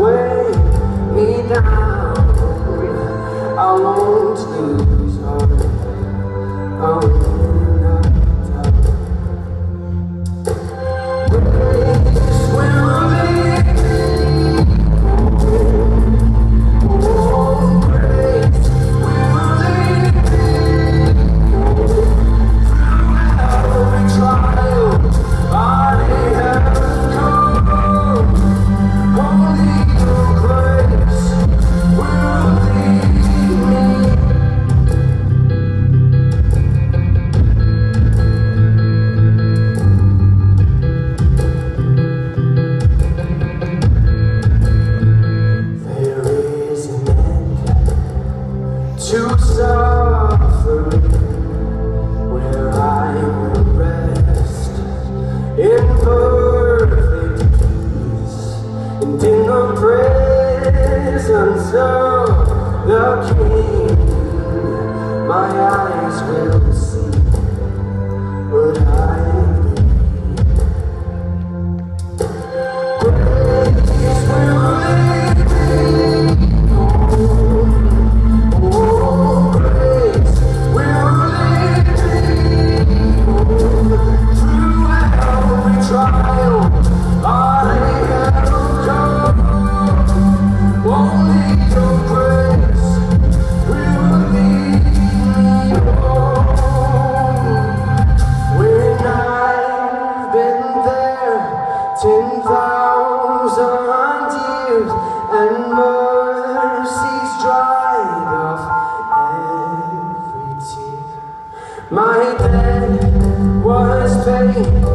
weigh me down. I won't lose heart. The presence of the King. My eyes will ten thousand years and mercy's dried off every tear. My bed was paid.